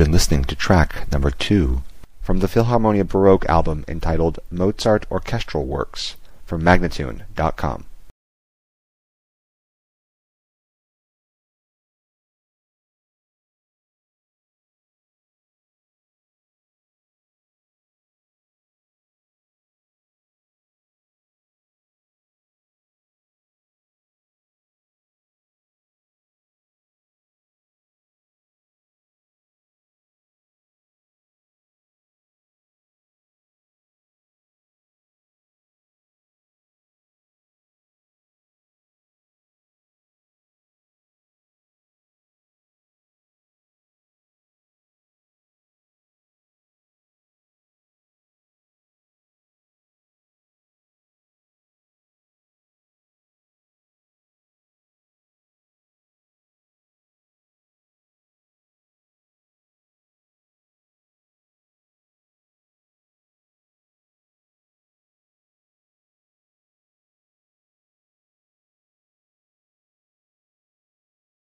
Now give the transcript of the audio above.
been listening to track number two from the Philharmonia Baroque album entitled Mozart Orchestral Works from Magnatune.com.